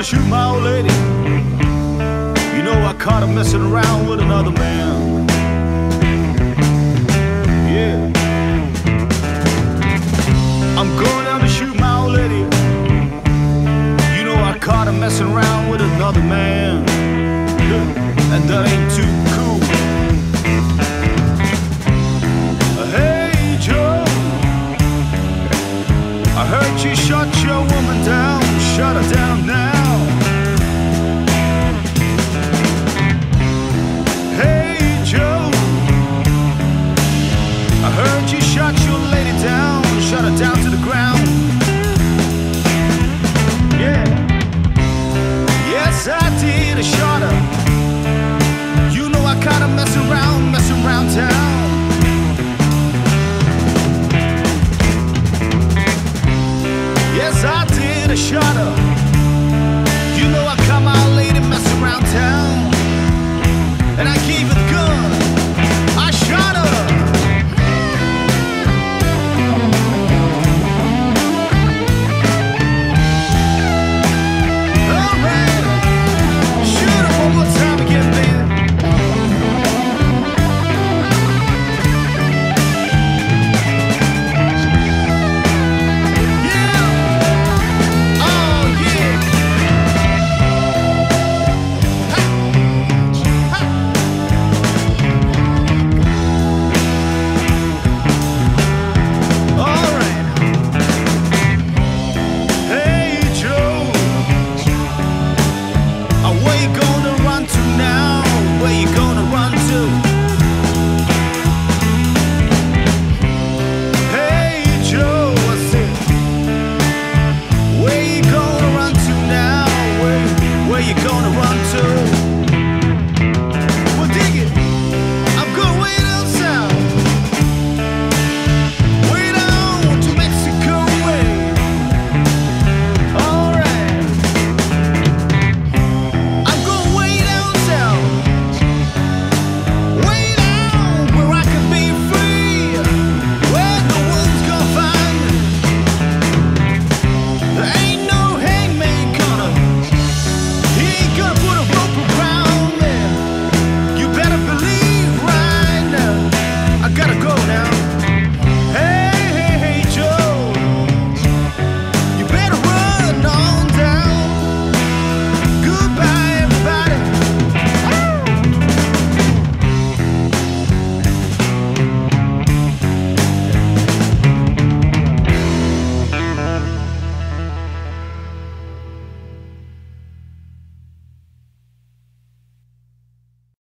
to shoot my old lady. You know I caught her messing around with another man. Yeah. I'm going down to shoot my old lady. You know I caught her messing around with another man. kinda shorter. You know I kinda mess around, mess around town. Yes, I did a shutter. You know I caught my lady and mess around town. And I gave it want to.